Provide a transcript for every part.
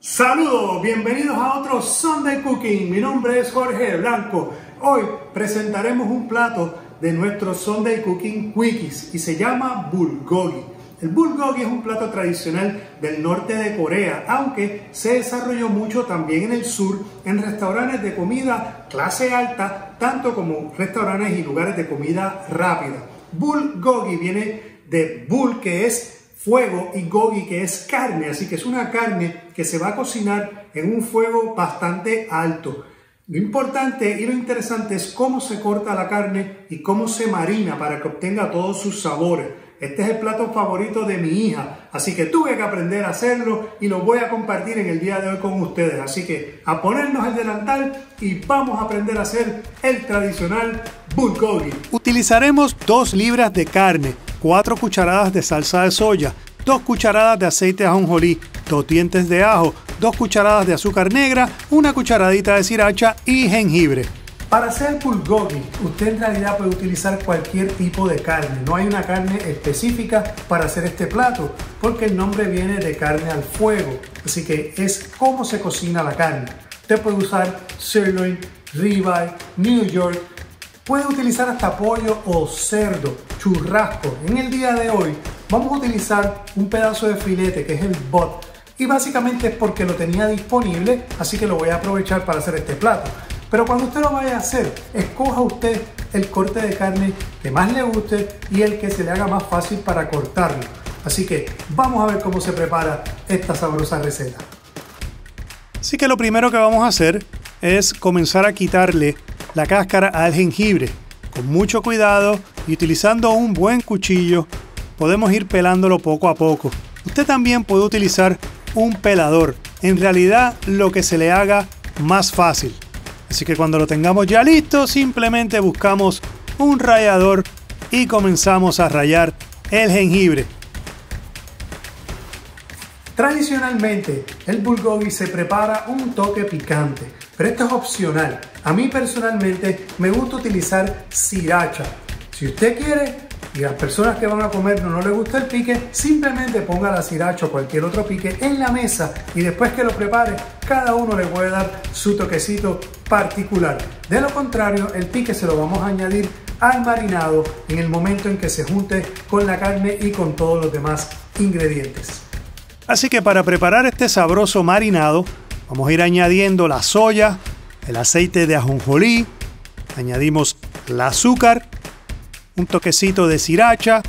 Saludos, bienvenidos a otro Sunday Cooking. Mi nombre es Jorge Blanco. Hoy presentaremos un plato de nuestro Sunday Cooking Quickies y se llama bulgogi. El bulgogi es un plato tradicional del norte de Corea, aunque se desarrolló mucho también en el sur en restaurantes de comida clase alta, tanto como restaurantes y lugares de comida rápida. Bulgogi viene de bul, que es fuego y gogi que es carne, así que es una carne que se va a cocinar en un fuego bastante alto. Lo importante y lo interesante es cómo se corta la carne y cómo se marina para que obtenga todos sus sabores. Este es el plato favorito de mi hija, así que tuve que aprender a hacerlo y lo voy a compartir en el día de hoy con ustedes. Así que a ponernos el delantal y vamos a aprender a hacer el tradicional bulgogi. Utilizaremos dos libras de carne 4 cucharadas de salsa de soya, 2 cucharadas de aceite de ajonjolí, 2 dientes de ajo, 2 cucharadas de azúcar negra, una cucharadita de sriracha y jengibre. Para hacer bulgogi, usted en realidad puede utilizar cualquier tipo de carne. No hay una carne específica para hacer este plato, porque el nombre viene de carne al fuego. Así que es cómo se cocina la carne. Usted puede usar sirloin, ribeye, New York, Puede utilizar hasta pollo o cerdo, churrasco. En el día de hoy vamos a utilizar un pedazo de filete que es el bot. Y básicamente es porque lo tenía disponible, así que lo voy a aprovechar para hacer este plato. Pero cuando usted lo vaya a hacer, escoja usted el corte de carne que más le guste y el que se le haga más fácil para cortarlo. Así que vamos a ver cómo se prepara esta sabrosa receta. Así que lo primero que vamos a hacer es comenzar a quitarle la cáscara al jengibre. Con mucho cuidado y utilizando un buen cuchillo podemos ir pelándolo poco a poco. Usted también puede utilizar un pelador, en realidad lo que se le haga más fácil. Así que cuando lo tengamos ya listo, simplemente buscamos un rallador y comenzamos a rayar el jengibre. Tradicionalmente, el bulgogi se prepara un toque picante, pero esto es opcional. A mí personalmente me gusta utilizar sriracha. Si usted quiere y a las personas que van a comer no, les gusta el pique, simplemente ponga la sriracha o cualquier otro pique en la mesa y después que lo prepare, cada uno le puede dar su toquecito particular. De lo contrario, el pique se lo vamos a añadir al marinado en el momento en que se junte con la carne y con todos los demás ingredientes. Así que para preparar este sabroso marinado, vamos a ir añadiendo la soya, el aceite de ajonjolí, añadimos el azúcar, un toquecito de sriracha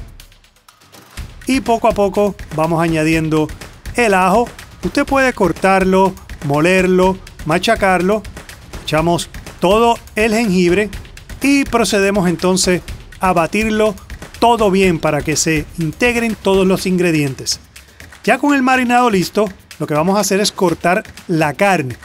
y poco a poco vamos añadiendo el ajo. Usted puede cortarlo, molerlo, machacarlo. Echamos todo el jengibre y procedemos entonces a batirlo todo bien para que se integren todos los ingredientes. Ya con el marinado listo, lo que vamos a hacer es cortar la carne.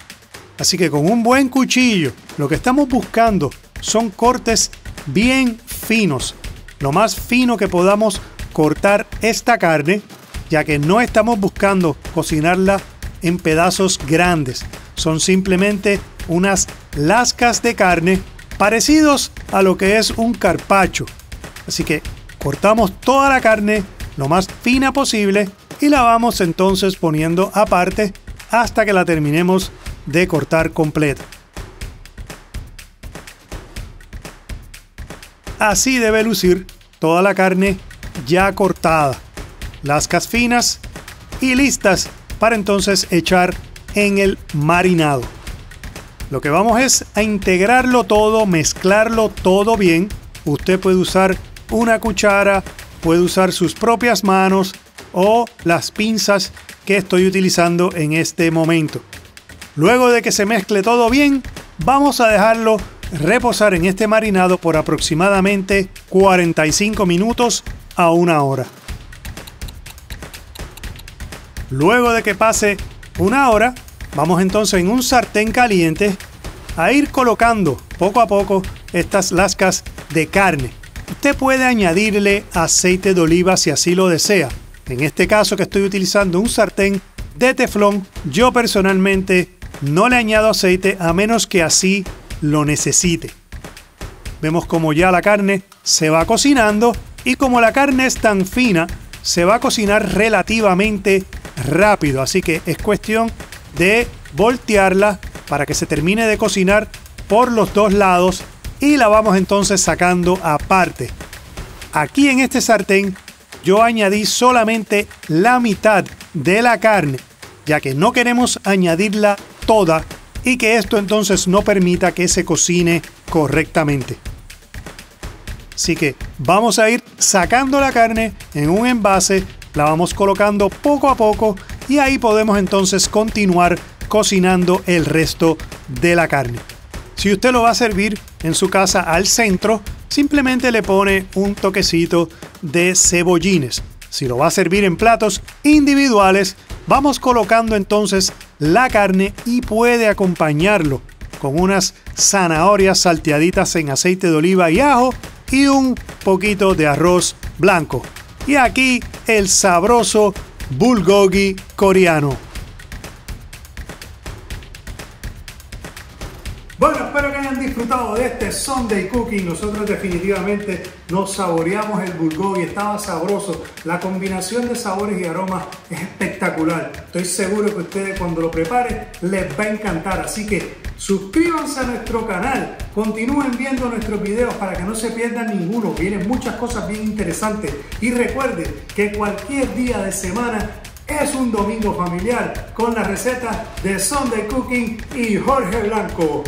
Así que con un buen cuchillo, lo que estamos buscando son cortes bien finos. Lo más fino que podamos cortar esta carne, ya que no estamos buscando cocinarla en pedazos grandes. Son simplemente unas lascas de carne parecidos a lo que es un carpacho. Así que cortamos toda la carne lo más fina posible y la vamos entonces poniendo aparte hasta que la terminemos de cortar completa. Así debe lucir toda la carne ya cortada, lascas finas y listas para entonces echar en el marinado. Lo que vamos es a integrarlo todo, mezclarlo todo bien. Usted puede usar una cuchara, puede usar sus propias manos o las pinzas que estoy utilizando en este momento. Luego de que se mezcle todo bien, vamos a dejarlo reposar en este marinado por aproximadamente 45 minutos a una hora. Luego de que pase una hora, vamos entonces en un sartén caliente a ir colocando poco a poco estas lascas de carne. Usted puede añadirle aceite de oliva si así lo desea en este caso que estoy utilizando un sartén de teflón, yo personalmente no le añado aceite a menos que así lo necesite. Vemos como ya la carne se va cocinando y como la carne es tan fina, se va a cocinar relativamente rápido, así que es cuestión de voltearla para que se termine de cocinar por los dos lados y la vamos entonces sacando aparte. Aquí en este sartén yo añadí solamente la mitad de la carne, ya que no queremos añadirla toda y que esto entonces no permita que se cocine correctamente. Así que vamos a ir sacando la carne en un envase, la vamos colocando poco a poco y ahí podemos entonces continuar cocinando el resto de la carne. Si usted lo va a servir en su casa al centro, simplemente le pone un toquecito de cebollines. Si lo va a servir en platos individuales, vamos colocando entonces la carne y puede acompañarlo con unas zanahorias salteaditas en aceite de oliva y ajo y un poquito de arroz blanco. Y aquí el sabroso bulgogi coreano. Este Sunday Cooking. Nosotros definitivamente nos saboreamos el bulgogi, estaba sabroso. La combinación de sabores y aromas es espectacular. Estoy seguro que ustedes cuando lo preparen les va a encantar. Así que suscríbanse a nuestro canal, continúen viendo nuestros videos para que no se pierdan ninguno. Vienen muchas cosas bien interesantes. Y recuerden que cualquier día de semana es un domingo familiar con la receta de Sunday Cooking y Jorge Blanco.